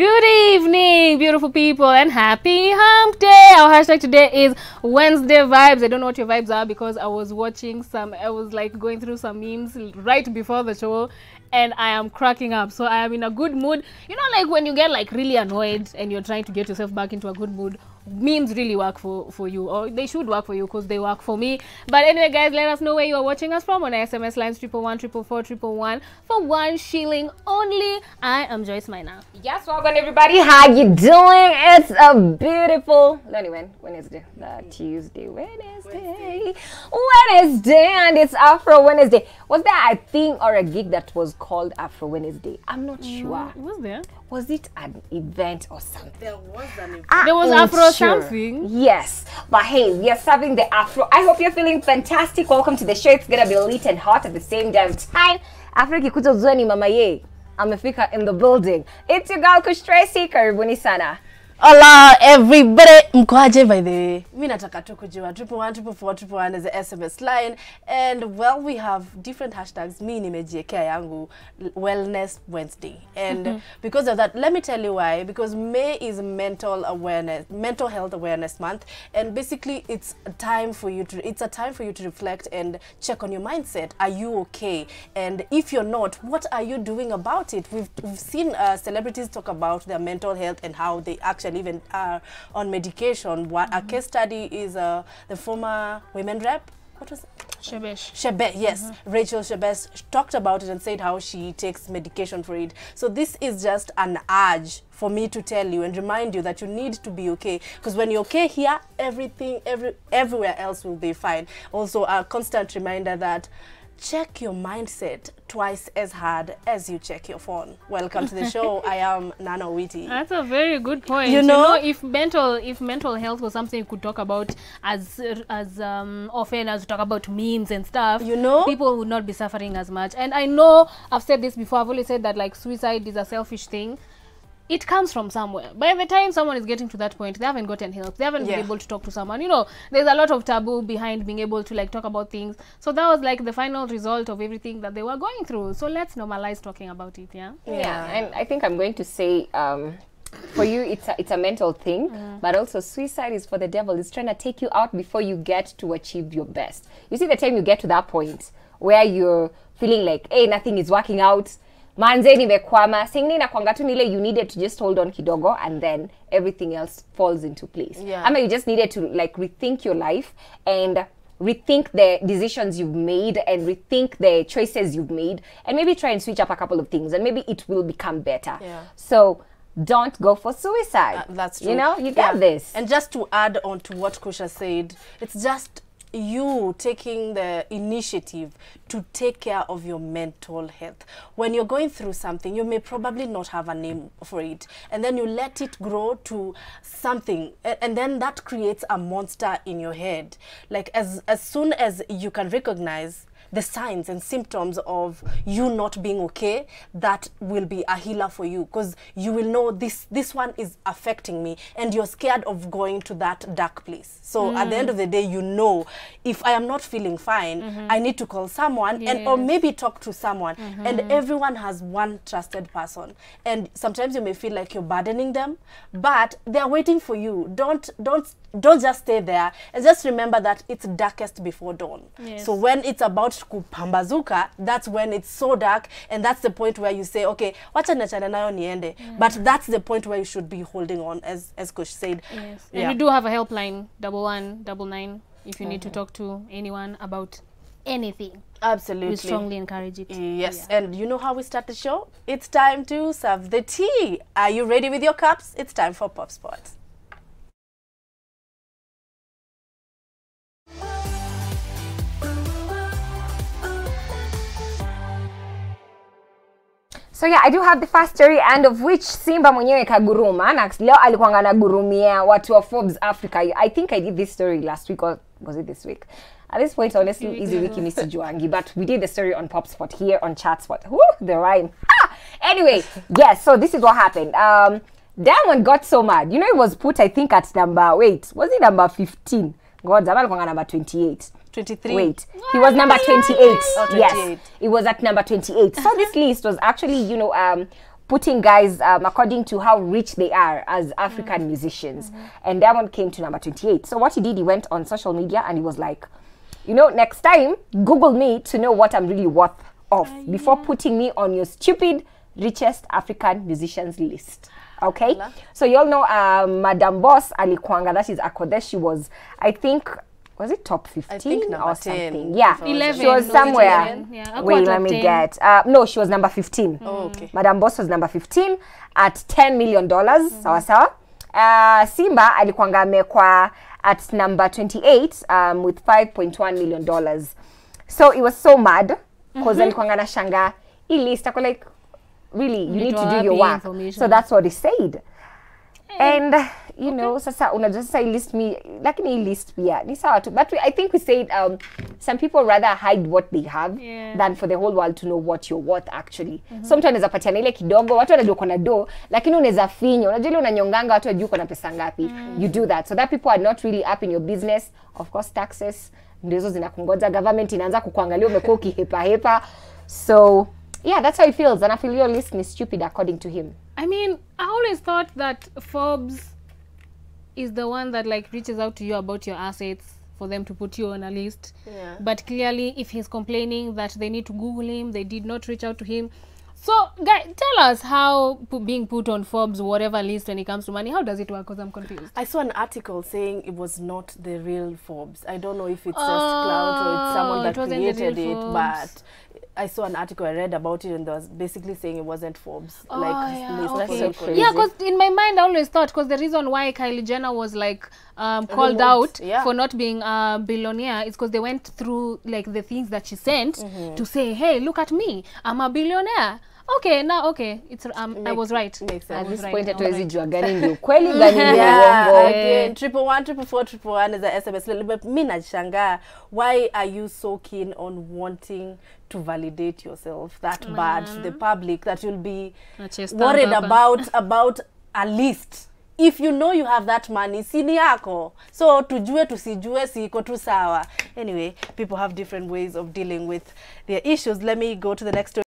Good evening, beautiful people, and happy hump day. Our hashtag today is Wednesday vibes. I don't know what your vibes are because I was watching some, I was like going through some memes right before the show, and I am cracking up. So I am in a good mood. You know, like when you get like really annoyed and you're trying to get yourself back into a good mood, memes really work for for you or they should work for you because they work for me but anyway guys let us know where you are watching us from on sms lines triple one triple four triple one for one shilling only i am joyce maina Yes, welcome everybody. How you doing? It's a beautiful. No anyway, Wednesday, the Tuesday, Wednesday, Wednesday, and it's Afro Wednesday. Was there a thing or a gig that was called Afro Wednesday? I'm not mm, sure. was there Was it an event or something? There was an event. I There was ain't Sure. something. Yes, but hey, we are serving the Afro. I hope you're feeling fantastic. Welcome to the show. It's gonna be lit and hot at the same damn time. Afro kikuja uzoni mama ye. Amefika in the building. It's your girl Kush Tracy. Karibuni sana. Hola everybody, mkoaje by the way? Mi nataka tu kujua triple one, triple four, triple one is the SMS line and well we have different hashtags. Mi nimejiekea yangu Wellness Wednesday and because of that, let me tell you why. Because May is mental awareness, mental health awareness month and basically it's a time for you to, it's a time for you to reflect and check on your mindset. Are you okay? And if you're not, what are you doing about it? We've, we've seen uh, celebrities talk about their mental health and how they actually even are on medication. What a mm-hmm. case study is uh, the former women rep. What was it? shebesh Shebe, yes, mm-hmm. Rachel Shebesh talked about it and said how she takes medication for it. So this is just an urge for me to tell you and remind you that you need to be okay because when you're okay here, everything, every everywhere else will be fine. Also, a constant reminder that check your mindset twice as hard as you check your phone. Welcome to the show. I am Nana Witty. That's a very good point. You know- you know if mental if mental health was something you could talk about as as um, often as you talk about memes and stuff, You know? people would not be suffering as much. And I know I've said this before. I've always said that like suicide is a selfish thing. It comes from somewhere. By the time someone is getting to that point, they haven't gotten help. They haven't Yeah. been able to talk to someone. You know, there's a lot of taboo behind being able to like talk about things. So that was like the final result of everything that they were going through. So let's normalize talking about it. Yeah. Yeah, and I think I'm going to say um, for you it's a, it's a mental thing, but also suicide is for the devil. It's trying to take you out before you get to achieve your best. You see, the time you get to that point where you're feeling like, hey, nothing is working out, manze nimekwama, singine inakwanga tu ni ile you needed to just hold on kidogo and then everything else falls into place. Yeah. Ama you just needed to like rethink your life and rethink the decisions you've made and rethink the choices you've made and maybe try and switch up a couple of things and maybe it will become better Yeah. so don't go for suicide Uh, that's true. you know you got this And just to add on to what Kusha said, it's just you taking the initiative to take care of your mental health. When you're going through something, you may probably not have a name for it. And then you let it grow to something. And then that creates a monster in your head. Like as, as soon as you can recognize the signs and symptoms of you not being okay that will be a healer for you. Because you will know this this one is affecting me and you're scared of going to that dark place. So at the end of the day you know if i am not feeling fine i need to call someone and or maybe talk to someone. And mm-hmm. everyone has one trusted person. And sometimes you may feel like you're burdening them but they're waiting for you. Don't don't don't just stay there. And just remember that it's darkest before dawn. Yes. so when it's about kupambazuka that's when it's so dark and that's the point where you say okay wacha niachane nayo niende but that's the point where you should be holding on as as coach said Yes. And Yeah. we do have a helpline, double one, double nine, if you mm -hmm. need to talk to anyone about anything. absolutely We strongly encourage it. Yes, yeah. and you know how we start the show? It's time to serve the tea. Are you ready with your cups? It's time for Pop Spot. So yeah i do have the first story and of which simba mwenyewe kaguruma. Na leo alikuanga anagurumia watu wa forbes africa. I think i did this story last week or was it this week? At this point honestly easy wiki misijuangi but we did the story on popspot here on chatspot Woo, the rhyme. Ah! anyway yes so this is what happened. Um diamond got so mad. You know it was put i think at number wait was it number 15 god zama alikuanga number 28 23. Wait, he was number 28. Oh, Yes, 28. it was at number 28. So this list was actually, you know, um, putting guys um, according to how rich they are as African musicians. And Diamond came to number 28. So what he did, he went on social media and he was like, you know, next time, Google me to know what I'm really worth of before putting me on your stupid richest African musicians list. Okay, so you all know um, Madam Boss Alikwanga, that is Akothee. She was, I think, was it top 15 think number or 10, something? Yeah, if 11. she was somewhere. 11? Yeah, Wait, let me 10. get. Uh, no, she was number 15. Oh, okay. Madam Boss was number 15 at 10 million dollars mm. sawa sawa uh, Simba alikwanga amekwa at number 28 um, with 5.1 million dollars so it was so mad because mm alikwanga na shanga hii list ako like really you need to do your work so that's what he said and you okay. know sasa unajua sasa list me lakini list pia. Ni sawa tu but we, i think we said um, some people rather hide what they have Yeah. than for the whole world to know what you're worth actually. Mm so mtu anaweza patiana ile kidogo watu wanajua uko na do lakini unaweza finya. Unajua ile unanyonganga watu wajua uko na pesa ngapi. You do that. So that people are not really up in your business. Of course taxes ndio hizo zinakungoja. Government inaanza kukuangalia umekuwa ukihepa hepa. So yeah that's how he feels. And i feel your list is stupid according to him. I mean, I always thought that Forbes is the one that like reaches out to you about your assets for them to put you on a list. Yeah. But clearly, if he's complaining that they need to Google him, they did not reach out to him. So, guy, tell us how being put on Forbes, whatever list when it comes to money, how does it work? Because I'm confused. I saw an article saying it was not the real Forbes. I don't know if it's oh, just cloud clout or it's someone that it created it, Forbes. but I saw an article I read about it and they was basically saying it wasn't Forbes. Oh, like yeah, okay. That's so crazy. Yeah, because in my mind, I always thought because the reason why Kylie Jenner was like um, called Remote, out yeah. for not being a billionaire is because they went through like the things that she sent mm -hmm. to say, "Hey, look at me, I'm a billionaire." Okay, now okay, it's um, I was right. makes sense. at this right, point it was hatuwezi right. jua gani ndio kweli gani ndio Yeah, uongo. triple one, triple four, triple one is a SMS. But mi nashangaa, why are you so keen on wanting to validate yourself that bad to the public that you'll be worried about about a list? If you know you have that money sini yako. So tujue tusijue siko tu sawa. Anyway people have different ways of dealing with their issues. Let me go to the next story